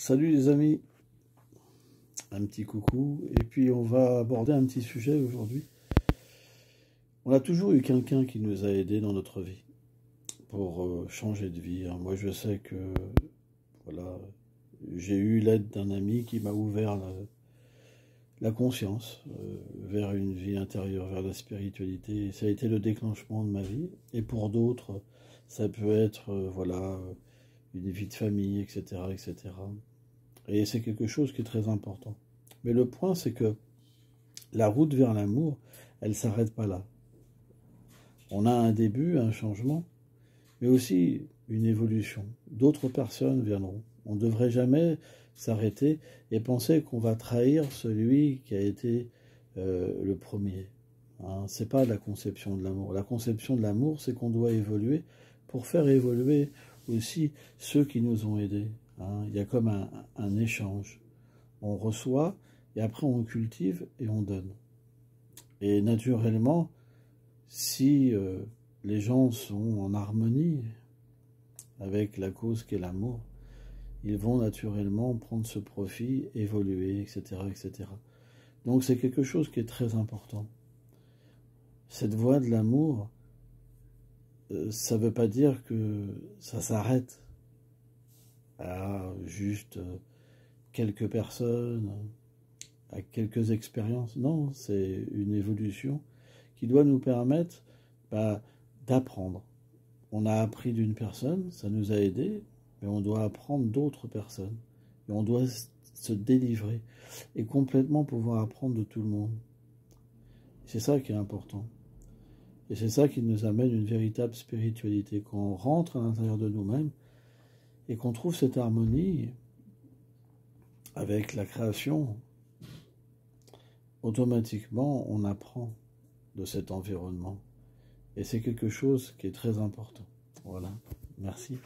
Salut les amis, un petit coucou, et puis on va aborder un petit sujet aujourd'hui. On a toujours eu quelqu'un qui nous a aidés dans notre vie pour euh, changer de vie. Hein. Moi je sais que voilà, j'ai eu l'aide d'un ami qui m'a ouvert la, conscience euh, vers une vie intérieure, vers la spiritualité. ça a été le déclenchement de ma vie. Et pour d'autres, ça peut être euh, voilà une vie de famille, etc., etc. Et c'est quelque chose qui est très important. Mais le point, c'est que la route vers l'amour, elle ne s'arrête pas là. On a un début, un changement, mais aussi une évolution. D'autres personnes viendront. On ne devrait jamais s'arrêter et penser qu'on va trahir celui qui a été euh, le premier. Hein, Ce n'est pas la conception de l'amour. La conception de l'amour, c'est qu'on doit évoluer pour faire évoluer aussi ceux qui nous ont aidés. Hein. Il y a comme un, échange. On reçoit et après on cultive et on donne. Et naturellement, si euh, les gens sont en harmonie avec la cause qu'est l'amour, ils vont naturellement prendre ce profit, évoluer, etc. etc. Donc c'est quelque chose qui est très important. Cette voie de l'amour, ça ne veut pas dire que ça s'arrête à juste euh, quelques personnes, à quelques expériences. Non, c'est une évolution qui doit nous permettre bah, d'apprendre. On a appris d'une personne, ça nous a aidé, mais on doit apprendre d'autres personnes. On doit se délivrer et complètement pouvoir apprendre de tout le monde. C'est ça qui est important. Et c'est ça qui nous amène une véritable spiritualité. Quand on rentre à l'intérieur de nous-mêmes et qu'on trouve cette harmonie avec la création, automatiquement on apprend de cet environnement. Et c'est quelque chose qui est très important. Voilà. Merci.